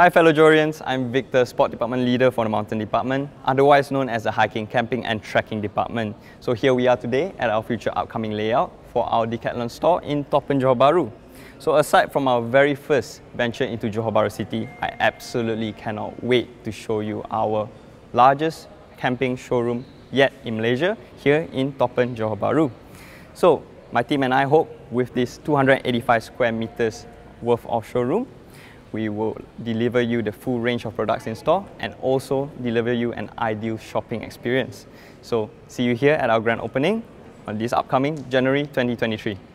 Hi fellow Johoreans, I'm Victor, Sport Department Leader for the Mountain Department, otherwise known as the Hiking, Camping and Trekking Department. So here we are today at our future upcoming layout for our Decathlon store in Toppen, Johor Bahru. So aside from our very first venture into Johor Bahru City, I absolutely cannot wait to show you our largest camping showroom yet in Malaysia, here in Toppen, Johor Bahru. So my team and I hope with this 285 square meters worth of showroom, we will deliver you the full range of products in store and also deliver you an ideal shopping experience. So see you here at our grand opening on this upcoming January 2023.